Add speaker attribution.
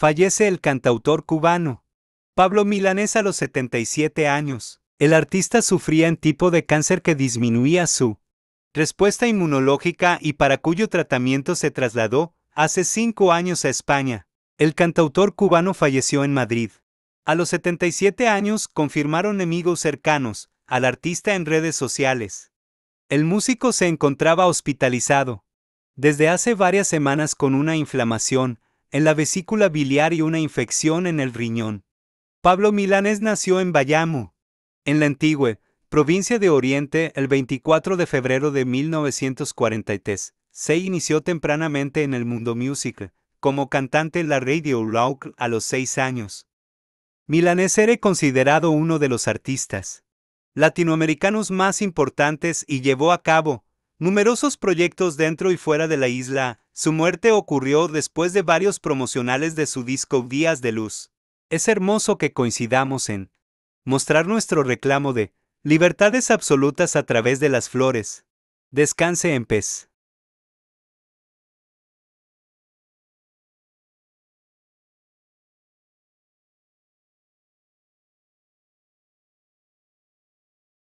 Speaker 1: Fallece el cantautor cubano. Pablo Milanés a los 77 años. El artista sufría un tipo de cáncer que disminuía su respuesta inmunológica y para cuyo tratamiento se trasladó hace cinco años a España. El cantautor cubano falleció en Madrid. A los 77 años confirmaron enemigos cercanos al artista en redes sociales. El músico se encontraba hospitalizado desde hace varias semanas con una inflamación en la vesícula biliar y una infección en el riñón. Pablo Milanés nació en Bayamo, en la antigua provincia de Oriente, el 24 de febrero de 1943. Se inició tempranamente en el mundo music, como cantante en la radio rock a los seis años. Milanés era considerado uno de los artistas latinoamericanos más importantes y llevó a cabo numerosos proyectos dentro y fuera de la isla. Su muerte ocurrió después de varios promocionales de su disco Días de Luz. Es hermoso que coincidamos en mostrar nuestro reclamo de libertades absolutas a través de las flores. Descanse en pez.